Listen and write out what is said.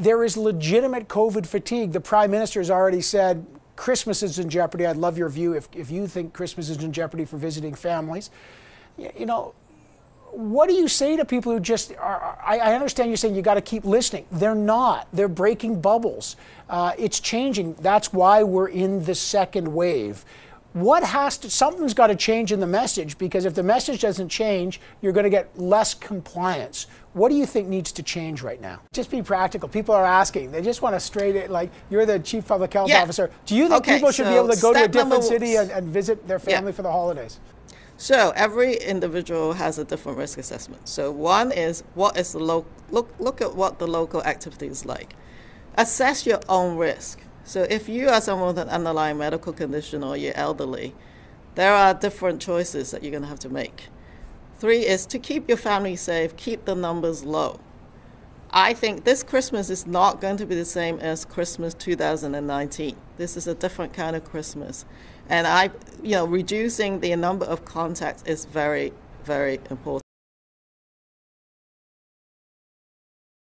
there is legitimate COVID fatigue. The prime minister has already said Christmas is in jeopardy. I'd love your view if, if you think Christmas is in jeopardy for visiting families. You know, what do you say to people who just are? I, I understand you're saying you got to keep listening. They're not. They're breaking bubbles. Uh, it's changing. That's why we're in the second wave. What has to, something's got to change in the message because if the message doesn't change, you're going to get less compliance. What do you think needs to change right now? Just be practical. People are asking. They just want to straight it, like, you're the chief public health Yeah. officer. Do you think Okay, people should be able to go to a different city and, and visit their family Yeah. for the holidays? So every individual has a different risk assessment. So one is what is the lo- look look at what the local activity is like. Assess your own risk. So if you are someone with an underlying medical condition or you're elderly, there are different choices that you're going to have to make. Three is to keep your family safe, keep the numbers low. I think this Christmas is not going to be the same as Christmas 2019. This is a different kind of Christmas. And I, you know, reducing the number of contacts is very, very important.